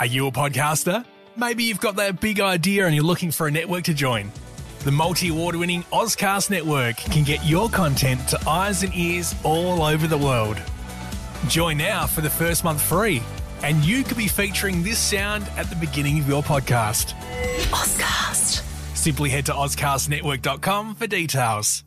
Are you a podcaster? Maybe you've got that big idea and you're looking for a network to join. The multi award winning Auscast Network can get your content to eyes and ears all over the world. Join now for the first month free, and you could be featuring this sound at the beginning of your podcast. Auscast. Simply head to AuscastNetwork.com for details.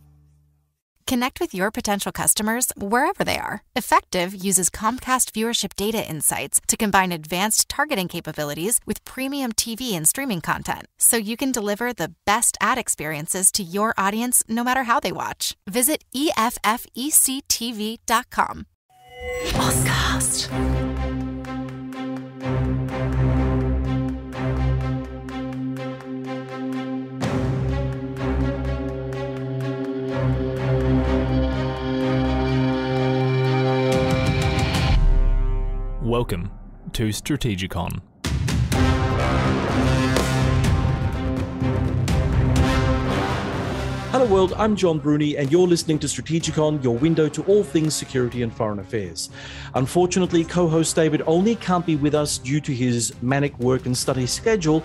Connect with your potential customers wherever they are. Effectv uses Comcast viewership data insights to combine advanced targeting capabilities with premium TV and streaming content so you can deliver the best ad experiences to your audience no matter how they watch. Visit EFFECTV.com. Auscast. Welcome to Strategikon. Hello, world. I'm John Bruni, and you're listening to Strategikon, your window to all things security and foreign affairs. Unfortunately, co host David Olney can't be with us due to his manic work and study schedule,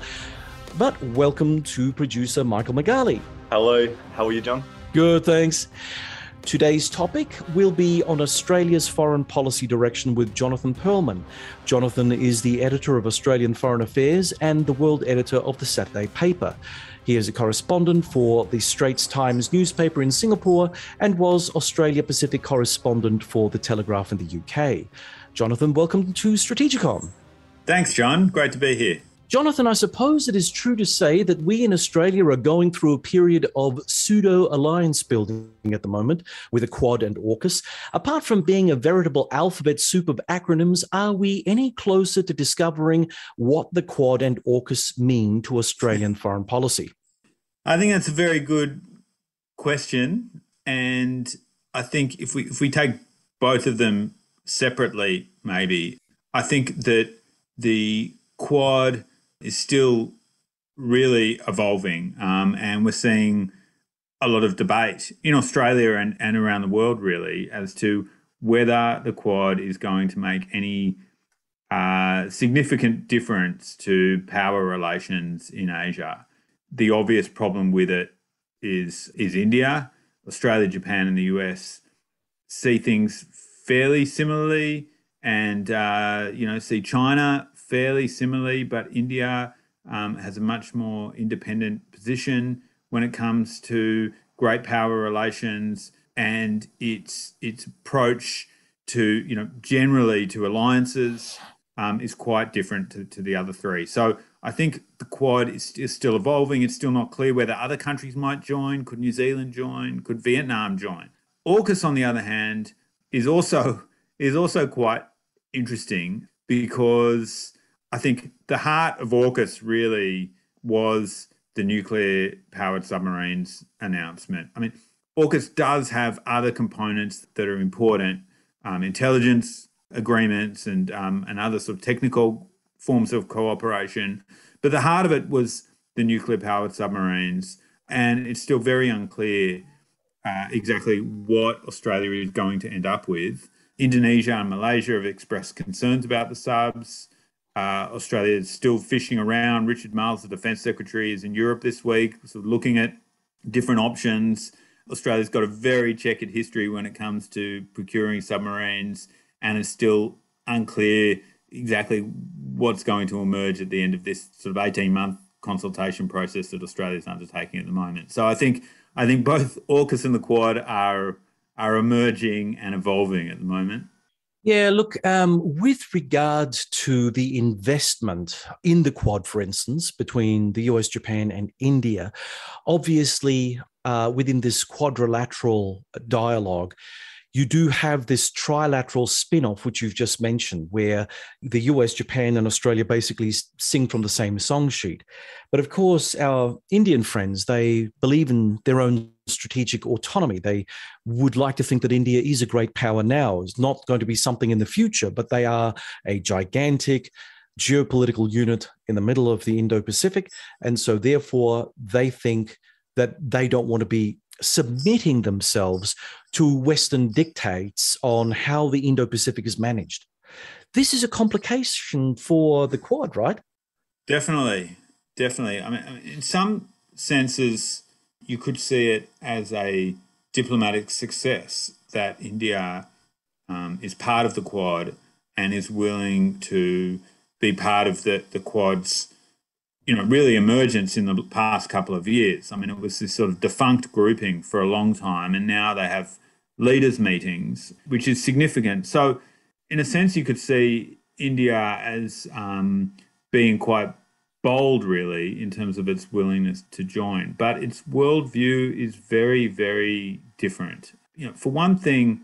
but welcome to producer Michael McGarley. Hello, how are you, John? Good, thanks. Today's topic will be on Australia's foreign policy direction with Jonathan Pearlman. Jonathan is the editor of Australian Foreign Affairs and the world editor of the Saturday paper. He is a correspondent for the Straits Times newspaper in Singapore and was Australia Pacific correspondent for The Telegraph in the UK. Jonathan, welcome to Strategikon. Thanks, John. Great to be here. Jonathan, I suppose it is true to say that we in Australia are going through a period of pseudo alliance building at the moment with the Quad and AUKUS. Apart from being a veritable alphabet soup of acronyms, are we any closer to discovering what the Quad and AUKUS mean to Australian foreign policy? I think that's a very good question, and I think if we if we take both of them separately, maybe I think that the Quad is still really evolving, um, and we're seeing a lot of debate in Australia and, and around the world, really, as to whether the Quad is going to make any uh, significant difference to power relations in Asia. The obvious problem with it is is India, Australia, Japan, and the US see things fairly similarly, and uh, you know see China fairly similarly, but India um, has a much more independent position when it comes to great power relations and its its approach to you know generally to alliances um, is quite different to, to the other three. So I think the Quad is, is still evolving. It's still not clear whether other countries might join. Could New Zealand join? Could Vietnam join? AUKUS, on the other hand, is also is also quite interesting because I think the heart of AUKUS really was the nuclear powered submarines announcement. I mean, AUKUS does have other components that are important, um, intelligence agreements and um, and other sort of technical forms of cooperation. But the heart of it was the nuclear powered submarines, and it's still very unclear uh, exactly what Australia is going to end up with. Indonesia and Malaysia have expressed concerns about the subs. Uh, Australia is still fishing around. Richard Marles, the Defence Secretary, is in Europe this week, sort of looking at different options. Australia's got a very checkered history when it comes to procuring submarines, and it's still unclear exactly what's going to emerge at the end of this sort of 18 month consultation process that Australia is undertaking at the moment. So I think I think both AUKUS and the Quad are are emerging and evolving at the moment. Yeah, look, um, with regard to the investment in the Quad, for instance, between the US, Japan, and India, obviously uh, within this quadrilateral dialogue, you do have this trilateral spin off, which you've just mentioned, where the US, Japan, and Australia basically sing from the same song sheet. But of course, our Indian friends, they believe in their own strategic autonomy. They would like to think that India is a great power now. It's not going to be something in the future, but they are a gigantic geopolitical unit in the middle of the Indo Pacific. And so, therefore, they think that they don't want to be submitting themselves to Western dictates on how the Indo Pacific is managed. This is a complication for the Quad, right? Definitely, definitely. I mean, in some senses, you could see it as a diplomatic success that India um, is part of the Quad and is willing to be part of the, the Quad's, you know, really emergence in the past couple of years. I mean, it was this sort of defunct grouping for a long time, and now they have leaders' meetings, which is significant. So, in a sense, you could see India as um, being quite bold, really, in terms of its willingness to join. But its worldview is very, very different. You know, for one thing,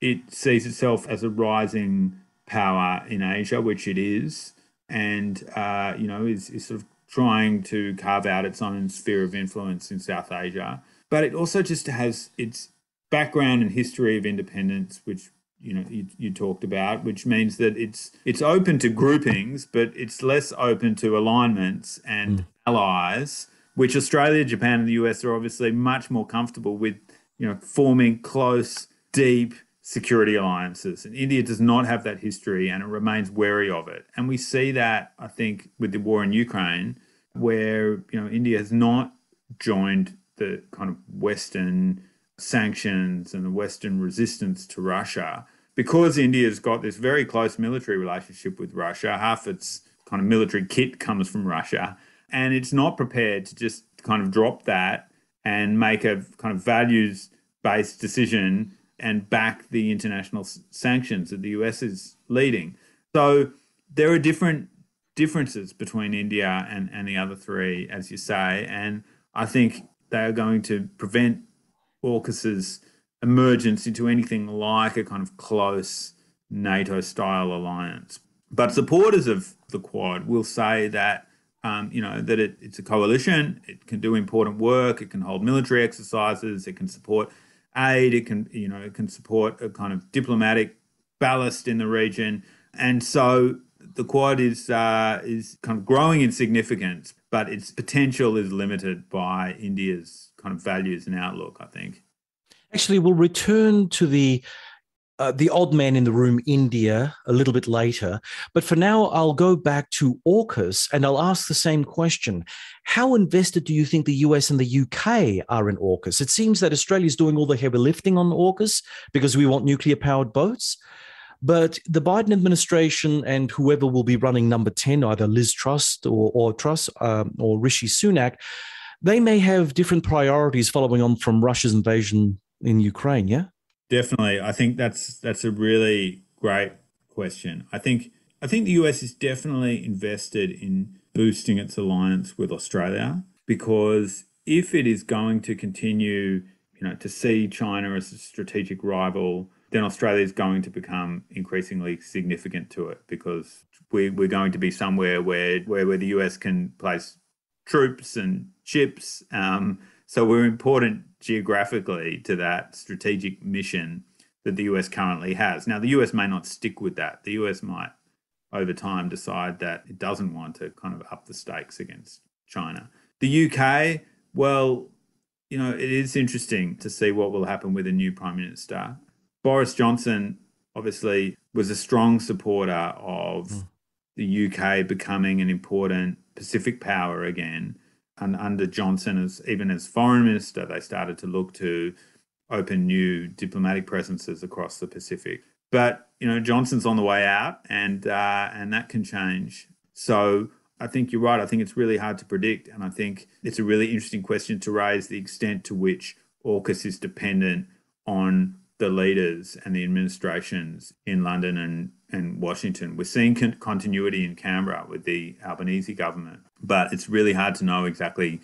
it sees itself as a rising power in Asia, which it is, and uh, you know is, is sort of trying to carve out its own sphere of influence in South Asia. But it also just has its background and history of independence, which you know you, you talked about, which means that it's it's open to groupings, but it's less open to alignments and mm. allies, which Australia, Japan, and the US are obviously much more comfortable with, you know, forming close, deep security alliances. And India does not have that history and it remains wary of it. And we see that, I think, with the war in Ukraine, where, you know, India has not joined the kind of Western sanctions and the Western resistance to Russia. Because India's got this very close military relationship with Russia, half its kind of military kit comes from Russia, and it's not prepared to just kind of drop that and make a kind of values based decision and back the international sanctions that the US is leading. So there are different differences between India and, and the other three, as you say, and I think they are going to prevent AUKUS's emergence into anything like a kind of close NATO style alliance. But supporters of the Quad will say that um, you know that it, it's a coalition. It can do important work. It can hold military exercises. It can support aid. It can, you know, it can support a kind of diplomatic ballast in the region, and so the Quad is uh, is kind of growing in significance, but its potential is limited by India's kind of values and outlook. I think. Actually, we'll return to the uh, the odd man in the room, India, a little bit later. But for now, I'll go back to AUKUS and I'll ask the same question. How invested do you think the US and the UK are in AUKUS? It seems that Australia is doing all the heavy lifting on AUKUS because we want nuclear powered boats. But the Biden administration and whoever will be running number 10, either Liz Truss or, or Truss um, or Rishi Sunak, they may have different priorities following on from Russia's invasion in Ukraine, yeah? Definitely. I think that's that's a really great question. I think I think the US is definitely invested in boosting its alliance with Australia because if it is going to continue, you know, to see China as a strategic rival, then Australia is going to become increasingly significant to it because we, we're going to be somewhere where, where, where the US can place troops and ships. Um, so we're important geographically to that strategic mission that the US currently has. Now, the US may not stick with that. The US might, over time, decide that it doesn't want to kind of up the stakes against China. The UK, well, you know, it is interesting to see what will happen with a new prime minister. Boris Johnson obviously was a strong supporter of mm. the UK becoming an important Pacific power again and under Johnson, as even as foreign minister, they started to look to open new diplomatic presences across the Pacific. But you know, Johnson's on the way out, and uh, and that can change. So I think you're right. I think it's really hard to predict, and I think it's a really interesting question to raise the extent to which AUKUS is dependent on the leaders and the administrations in London and, and Washington. We're seeing con- continuity in Canberra with the Albanese government, but it's really hard to know exactly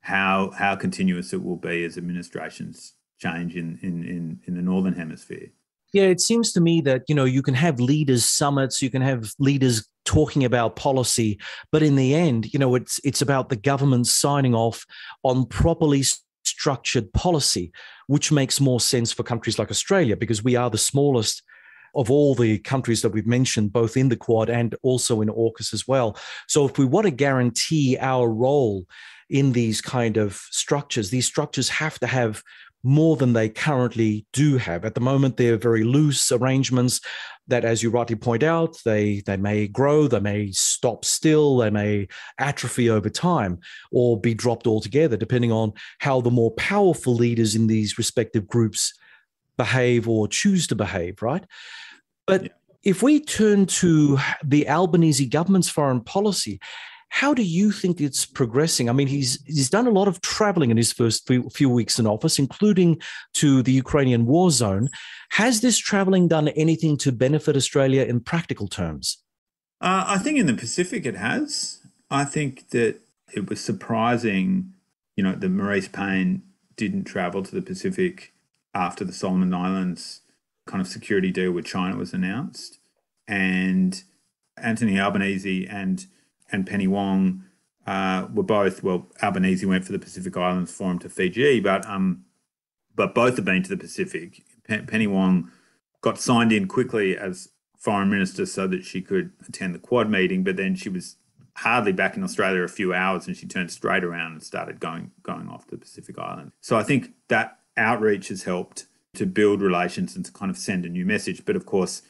how how continuous it will be as administrations change in, in, in, in the northern hemisphere. Yeah, it seems to me that you know you can have leaders summits, you can have leaders talking about policy, but in the end, you know, it's it's about the government signing off on properly structured policy, which makes more sense for countries like Australia because we are the smallest of all the countries that we've mentioned, both in the Quad and also in AUKUS as well. So, if we want to guarantee our role in these kind of structures, these structures have to have more than they currently do have. At the moment, they're very loose arrangements that, as you rightly point out, they, they may grow, they may stop still, they may atrophy over time or be dropped altogether, depending on how the more powerful leaders in these respective groups behave or choose to behave, right? But yeah. if we turn to the Albanese government's foreign policy, how do you think it's progressing? I mean, he's he's done a lot of traveling in his first few weeks in office, including to the Ukrainian war zone. Has this traveling done anything to benefit Australia in practical terms? Uh, I think in the Pacific it has. I think that it was surprising, you know, that Marise Payne didn't travel to the Pacific after the Solomon Islands kind of security deal with China was announced, and Anthony Albanese and and Penny Wong uh, were both well. Albanese went for the Pacific Islands Forum to Fiji, but um, but both have been to the Pacific. Penny Wong got signed in quickly as foreign minister so that she could attend the Quad meeting, but then she was hardly back in Australia a few hours, and she turned straight around and started going going off to the Pacific Island. So I think that outreach has helped to build relations and to kind of send a new message. But of course,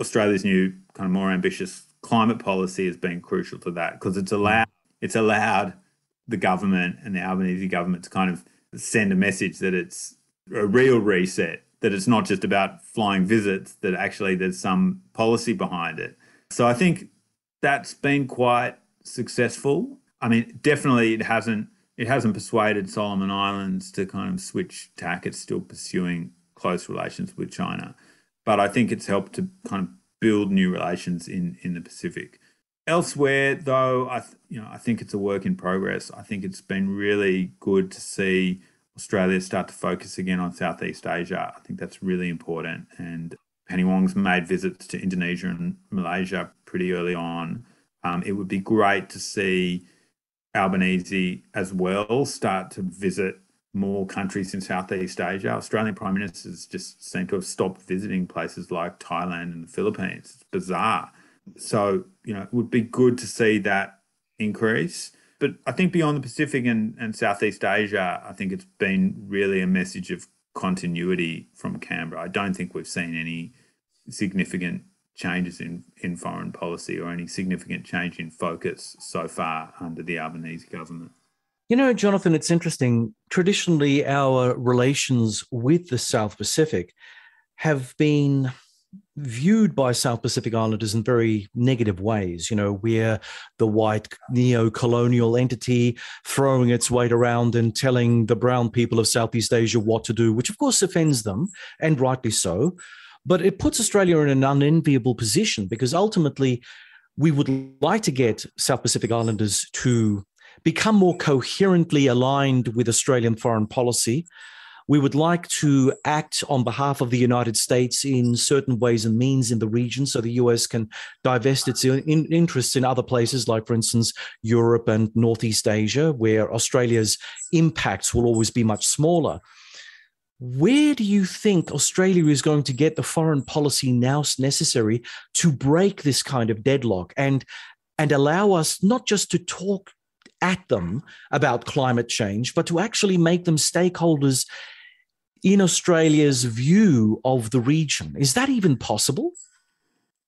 Australia's new kind of more ambitious climate policy has been crucial to that because it's allowed it's allowed the government and the Albanese government to kind of send a message that it's a real reset, that it's not just about flying visits, that actually there's some policy behind it. So I think that's been quite successful. I mean, definitely it hasn't it hasn't persuaded Solomon Islands to kind of switch tack. It's still pursuing close relations with China. But I think it's helped to kind of build new relations in in the Pacific. Elsewhere, though, I th- you know I think it's a work in progress. I think it's been really good to see Australia start to focus again on Southeast Asia. I think that's really important. And Penny Wong's made visits to Indonesia and Malaysia pretty early on. Um, it would be great to see Albanese as well start to visit more countries in Southeast Asia. Australian prime ministers just seem to have stopped visiting places like Thailand and the Philippines. It's bizarre. So, you know, it would be good to see that increase. But I think beyond the Pacific and, and Southeast Asia, I think it's been really a message of continuity from Canberra. I don't think we've seen any significant changes in, in foreign policy or any significant change in focus so far under the Albanese government. You know, Jonathan, it's interesting. Traditionally, our relations with the South Pacific have been viewed by South Pacific Islanders in very negative ways. You know, we're the white neo colonial entity throwing its weight around and telling the brown people of Southeast Asia what to do, which of course offends them, and rightly so. But it puts Australia in an unenviable position because ultimately we would like to get South Pacific Islanders to become more coherently aligned with Australian foreign policy. We would like to act on behalf of the United States in certain ways and means in the region so the US can divest its in, interests in other places, like, for instance, Europe and Northeast Asia, where Australia's impacts will always be much smaller. Where do you think Australia is going to get the foreign policy now necessary to break this kind of deadlock and and allow us not just to talk at them about climate change, but to actually make them stakeholders in Australia's view of the region. Is that even possible?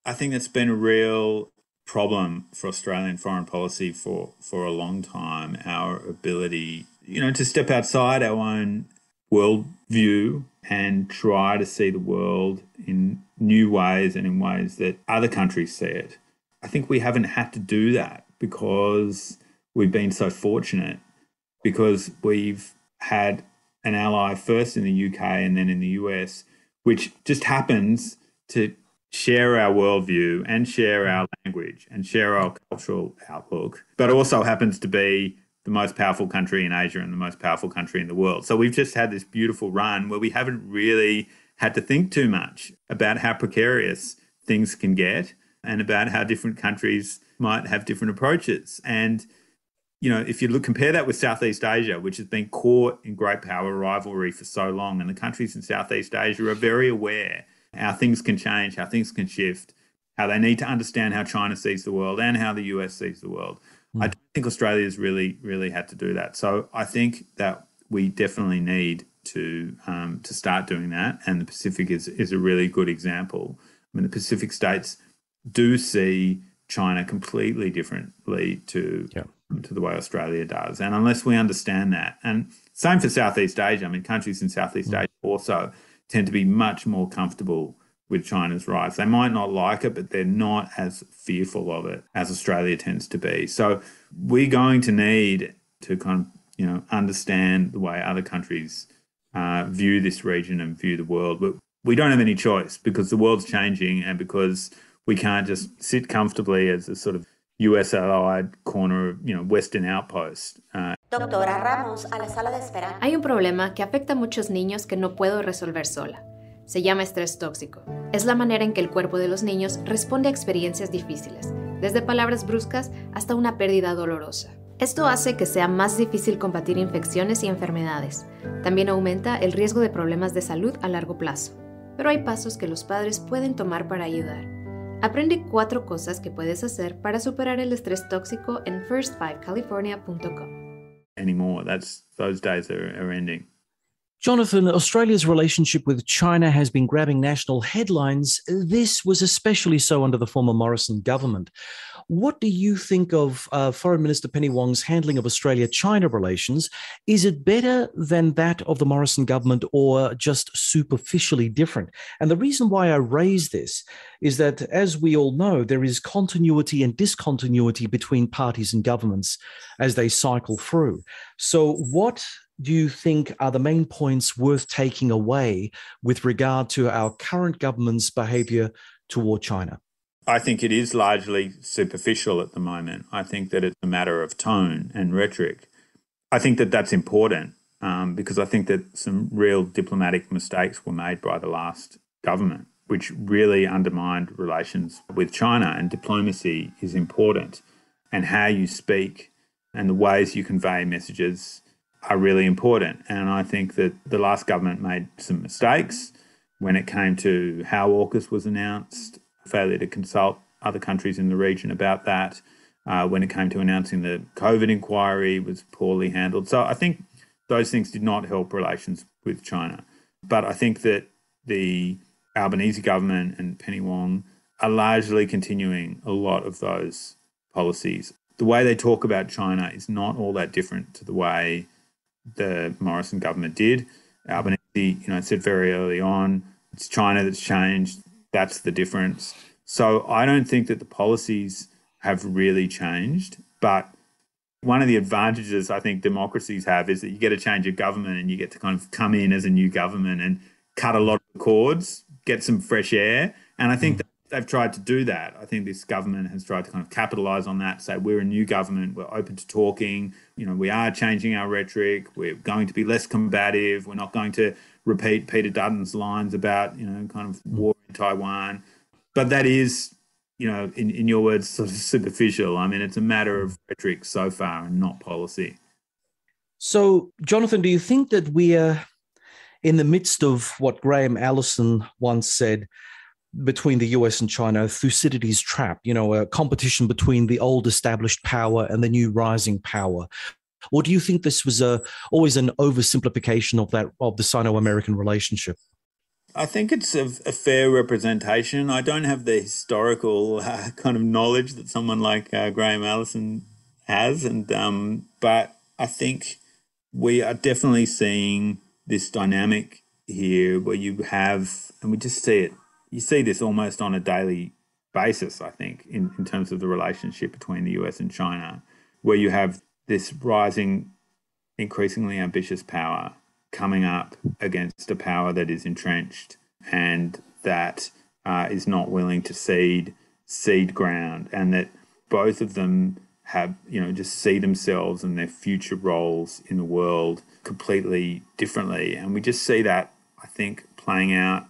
I think that's been a real problem for Australian foreign policy for, for a long time. Our ability, you know, to step outside our own world view and try to see the world in new ways and in ways that other countries see it. I think we haven't had to do that because we've been so fortunate because we've had an ally first in the UK and then in the US, which just happens to share our worldview and share our language and share our cultural outlook, but also happens to be the most powerful country in Asia and the most powerful country in the world. So we've just had this beautiful run where we haven't really had to think too much about how precarious things can get and about how different countries might have different approaches. And you know, if you look compare that with Southeast Asia, which has been caught in great power rivalry for so long, and the countries in Southeast Asia are very aware how things can change, how things can shift, how they need to understand how China sees the world and how the US sees the world. Mm. I don't think Australia's really, really had to do that. So I think that we definitely need to um, to start doing that, and the Pacific is is a really good example. I mean, the Pacific states do see China completely differently to yeah. to the way Australia does, and unless we understand that, and same for Southeast Asia. I mean, countries in Southeast mm. Asia also tend to be much more comfortable with China's rise. They might not like it, but they're not as fearful of it as Australia tends to be. So we're going to need to kind of you know understand the way other countries uh, view this region and view the world. But we don't have any choice because the world's changing and because we can't just sit comfortably as a sort of US allied corner, you know, Western outpost. Uh, Doctora Ramos, a la sala de espera. Hay un problema que afecta a muchos niños que no puedo resolver sola. Se llama estrés tóxico. Es la manera en que el cuerpo de los niños responde a experiencias difíciles, desde palabras bruscas hasta una pérdida dolorosa. Esto hace que sea más difícil combatir infecciones y enfermedades. También aumenta el riesgo de problemas de salud a largo plazo. Pero hay pasos que los padres pueden tomar para ayudar. Aprende cuatro cosas que puedes hacer para superar el estrés tóxico en first5california.com. Anymore, that's those days are, are ending. Jonathan, Australia's relationship with China has been grabbing national headlines. This was especially so under the former Morrison government. What do you think of uh, Foreign Minister Penny Wong's handling of Australia China relations? Is it better than that of the Morrison government or just superficially different? And the reason why I raise this is that, as we all know, there is continuity and discontinuity between parties and governments as they cycle through. So, what do you think are the main points worth taking away with regard to our current government's behavior toward China? I think it is largely superficial at the moment. I think that it's a matter of tone and rhetoric. I think that that's important um, because I think that some real diplomatic mistakes were made by the last government, which really undermined relations with China. And diplomacy is important, and how you speak and the ways you convey messages are really important. And I think that the last government made some mistakes when it came to how AUKUS was announced, failure to consult other countries in the region about that. Uh, when it came to announcing the COVID inquiry was poorly handled. So I think those things did not help relations with China. But I think that the Albanese government and Penny Wong are largely continuing a lot of those policies. The way they talk about China is not all that different to the way the Morrison government did. Albanese, you know, said very early on, it's China that's changed. That's the difference. So I don't think that the policies have really changed. But one of the advantages I think democracies have is that you get to change your government and you get to kind of come in as a new government and cut a lot of cords, get some fresh air. And I think mm they've tried to do that. I think this government has tried to kind of capitalize on that, say we're a new government, we're open to talking, you know, we are changing our rhetoric, we're going to be less combative, we're not going to repeat Peter Dutton's lines about, you know, kind of war in Taiwan. But that is, you know, in, in your words, sort of superficial. I mean, it's a matter of rhetoric so far and not policy. So, Jonathan, do you think that we are in the midst of what Graham Allison once said? between the US and China, Thucydides' trap, you know, a competition between the old established power and the new rising power. Or do you think this was a always an oversimplification of that of the Sino-American relationship? I think it's a, a, fair representation. I don't have the historical uh, kind of knowledge that someone like uh, Graham Allison has, and um, but I think we are definitely seeing this dynamic here where you have, and we just see it you see this almost on a daily basis, I think, in, in terms of the relationship between the US and China, where you have this rising, increasingly ambitious power coming up against a power that is entrenched and that uh, is not willing to cede cede ground, and that both of them have you know just see themselves and their future roles in the world completely differently, and we just see that I think playing out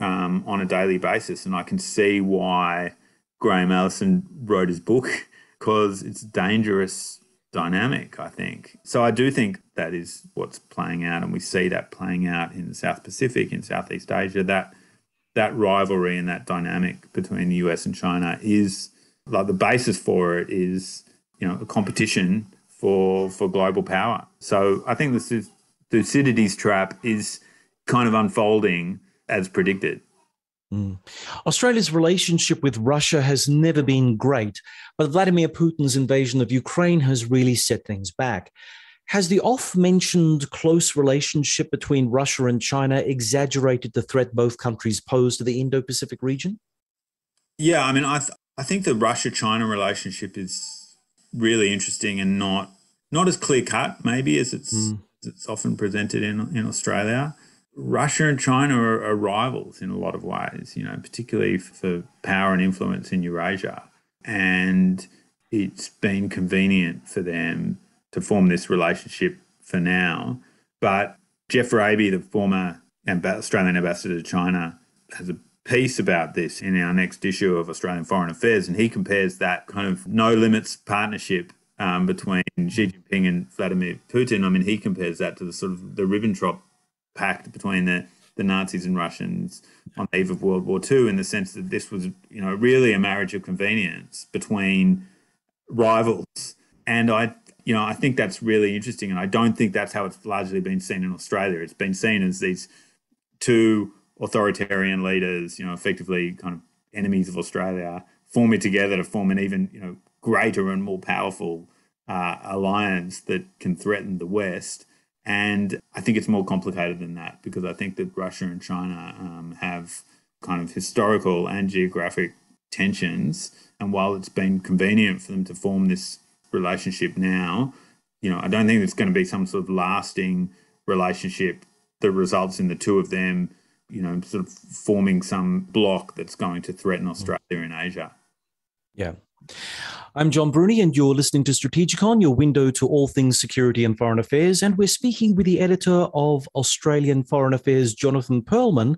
um, on a daily basis. And I can see why Graham Allison wrote his book because it's dangerous dynamic, I think. So I do think that is what's playing out, and we see that playing out in the South Pacific, in Southeast Asia. That that rivalry and that dynamic between the US and China is like the basis for it is you know a competition for for global power. So I think this is Thucydides trap is kind of unfolding as predicted. Mm. Australia's relationship with Russia has never been great, but Vladimir Putin's invasion of Ukraine has really set things back. Has the oft mentioned close relationship between Russia and China exaggerated the threat both countries pose to the Indo Pacific region? Yeah, I mean, I, th- I think the Russia China relationship is really interesting and not not as clear cut, maybe, as it's, mm. as it's often presented in, in Australia. Russia and China are, are, rivals in a lot of ways, you know, particularly for power and influence in Eurasia. And it's been convenient for them to form this relationship for now. But Geoff Raby, the former Australian ambassador to China, has a piece about this in our next issue of Australian Foreign Affairs, and he compares that kind of no limits partnership um, between Xi Jinping and Vladimir Putin. I mean, he compares that to the sort of the Ribbentrop Pact between the the Nazis and Russians on the eve of World War II, in the sense that this was, you know, really a marriage of convenience between rivals. And I you know, I think that's really interesting, and I don't think that's how it's largely been seen in Australia. It's been seen as these two authoritarian leaders, you know, effectively kind of enemies of Australia, forming together to form an even, you know, greater and more powerful uh, alliance that can threaten the West. And I think it's more complicated than that because I think that Russia and China um, have kind of historical and geographic tensions. And while it's been convenient for them to form this relationship now, you know, I don't think it's going to be some sort of lasting relationship that results in the two of them, you know, sort of forming some block that's going to threaten mm. Australia in Asia. Yeah. I'm John Bruni, and you're listening to Strategikon, your window to all things security and foreign affairs. And we're speaking with the editor of Australian Foreign Affairs, Jonathan Pearlman,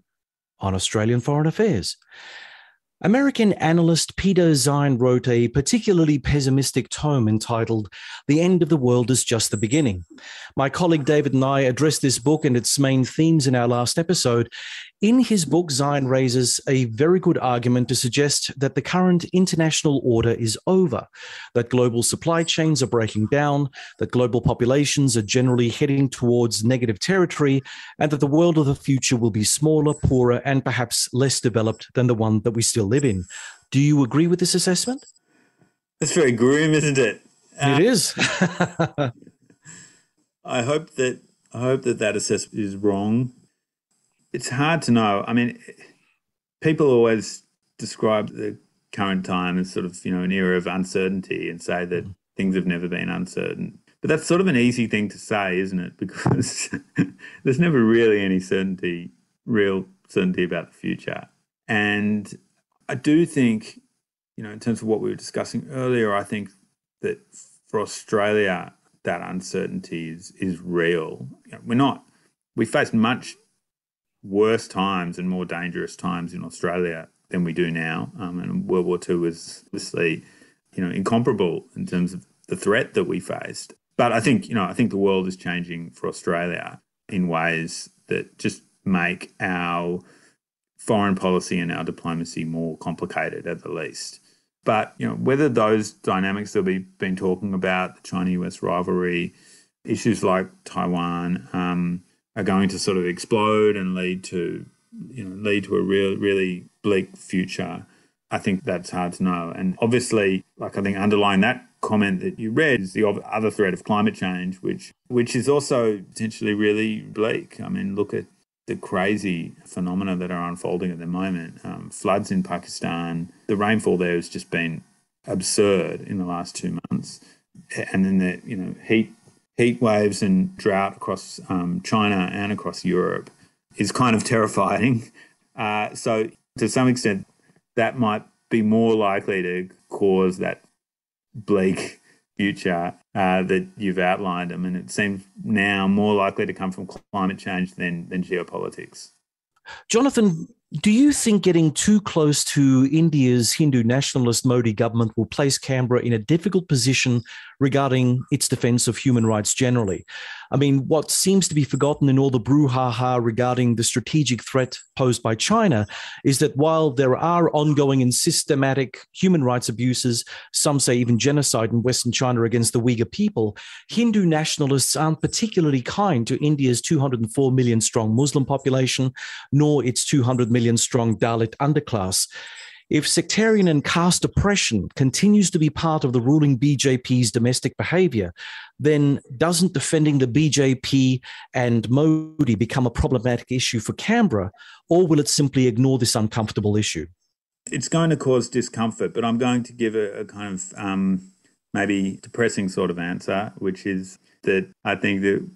on Australian Foreign Affairs. American analyst Peter Zeihan wrote a particularly pessimistic tome entitled The End of the World is Just the Beginning. My colleague David and I addressed this book and its main themes in our last episode. In his book, Zeihan raises a very good argument to suggest that the current international order is over, that global supply chains are breaking down, that global populations are generally heading towards negative territory, and that the world of the future will be smaller, poorer, and perhaps less developed than the one that we still live in. Do you agree with this assessment? It's very grim, isn't it? Uh, it is. I hope that I hope that that assessment is wrong it's hard to know. I mean, people always describe the current time as sort of you know an era of uncertainty and say that mm. things have never been uncertain. But that's sort of an easy thing to say, isn't it? Because there's never really any certainty, real certainty about the future. And I do think, you know, in terms of what we were discussing earlier, I think that for Australia, that uncertainty is is real. You know, we're not we face much worse times and more dangerous times in Australia than we do now. Um, and World War II was obviously, you know, incomparable in terms of the threat that we faced. But I think, you know, I think the world is changing for Australia in ways that just make our foreign policy and our diplomacy more complicated at the least. But, you know, whether those dynamics that we've been talking about, the China US rivalry, issues like Taiwan, um, are going to sort of explode and lead to you know lead to a real really bleak future i think that's hard to know. And obviously like i think underlying that comment that you read is the other threat of climate change which which is also potentially really bleak. I mean look at the crazy phenomena that are unfolding at the moment. Um, floods in pakistan the rainfall there has just been absurd in the last two months. And then the you know heat heat waves and drought across um, China and across Europe is kind of terrifying. Uh, so, to some extent, that might be more likely to cause that bleak future uh, that you've outlined. I mean, it seems now more likely to come from climate change than, than geopolitics. Jonathan, do you think getting too close to India's Hindu nationalist Modi government will place Canberra in a difficult position regarding its defense of human rights generally? I mean, what seems to be forgotten in all the brouhaha regarding the strategic threat posed by China is that while there are ongoing and systematic human rights abuses, some say even genocide in Western China against the Uyghur people, Hindu nationalists aren't particularly kind to India's 204 million strong Muslim population, nor its 200 million million strong Dalit underclass. If sectarian and caste oppression continues to be part of the ruling BJP's domestic behavior, then doesn't defending the BJP and Modi become a problematic issue for Canberra, or will it simply ignore this uncomfortable issue? It's going to cause discomfort, but I'm going to give a, a kind of um, maybe depressing sort of answer, which is that I think that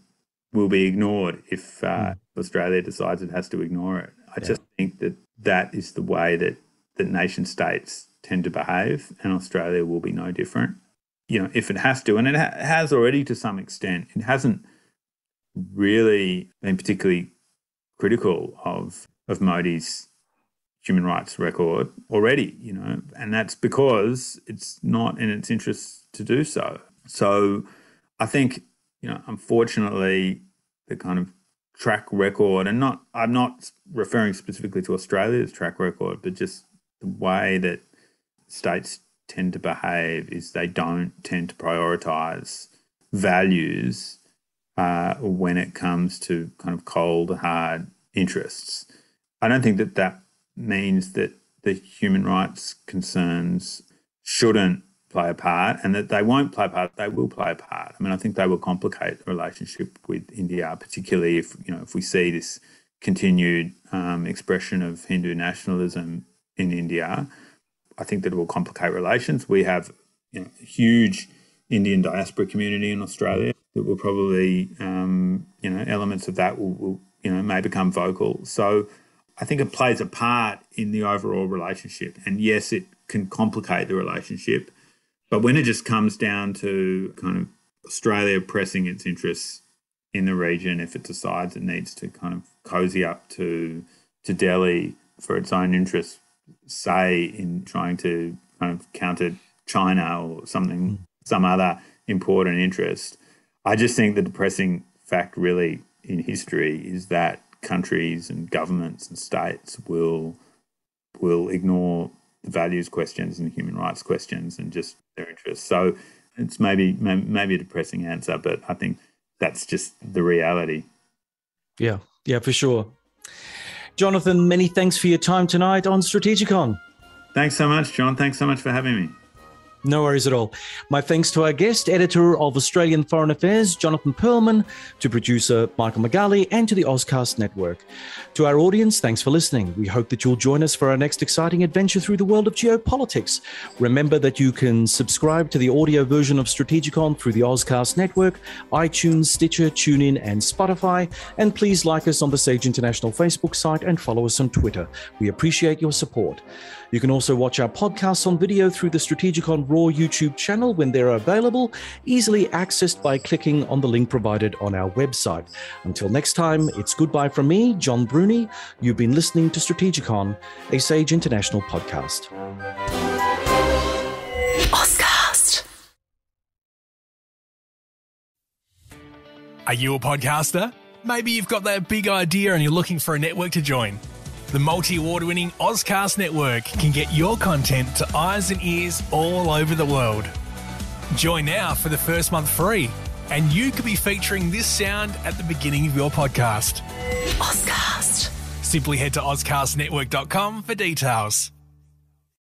will be ignored if uh, mm. Australia decides it has to ignore it. I yeah. just think that that is the way that, that nation states tend to behave, and Australia will be no different. You know, if it has to, and it ha- has already to some extent, it hasn't really been particularly critical of of Modi's human rights record already, you know, and that's because it's not in its interest to do so. So I think, you know, unfortunately, the kind of track record, and not I'm not referring specifically to Australia's track record, but just the way that states tend to behave is they don't tend to prioritize values uh, when it comes to kind of cold, hard interests. I don't think that that means that the human rights concerns shouldn't play a part and that they won't play a part, they will play a part. I mean, I think they will complicate the relationship with India, particularly if, you know, if we see this continued um, expression of Hindu nationalism in India. I think that it will complicate relations. We have you know, a huge Indian diaspora community in Australia that will probably, um, you know, elements of that will, will, you know, may become vocal. So I think it plays a part in the overall relationship. And yes, it can complicate the relationship. But when it just comes down to kind of Australia pressing its interests in the region, if it decides it needs to kind of cozy up to to Delhi for its own interests, say in trying to kind of counter China or something, mm. some other important interest. I just think the depressing fact, really, in history is that countries and governments and states will will ignore the values questions and the human rights questions and just their interests. So it's maybe maybe a depressing answer, but I think that's just the reality. Yeah, yeah, for sure. Jonathan, many thanks for your time tonight on Strategikon. Thanks so much, John. Thanks so much for having me. No worries at all. My thanks to our guest, editor of Australian Foreign Affairs, Jonathan Pearlman, to producer Michael McGalley, and to the Auscast Network. To our audience, thanks for listening. We hope that you'll join us for our next exciting adventure through the world of geopolitics. Remember that you can subscribe to the audio version of Strategikon through the Auscast Network, iTunes, Stitcher, TuneIn, and Spotify. And please like us on the Sage International Facebook site and follow us on Twitter. We appreciate your support. You can also watch our podcasts on video through the Strategikon Raw YouTube channel when they're available, easily accessed by clicking on the link provided on our website. Until next time, it's goodbye from me, John Bruni. You've been listening to Strategikon, a Sage International podcast. Auscast. Are you a podcaster? Maybe you've got that big idea and you're looking for a network to join. The multi award winning Auscast Network can get your content to eyes and ears all over the world. Join now for the first month free, and you could be featuring this sound at the beginning of your podcast. Auscast. Simply head to AuscastNetwork.com for details.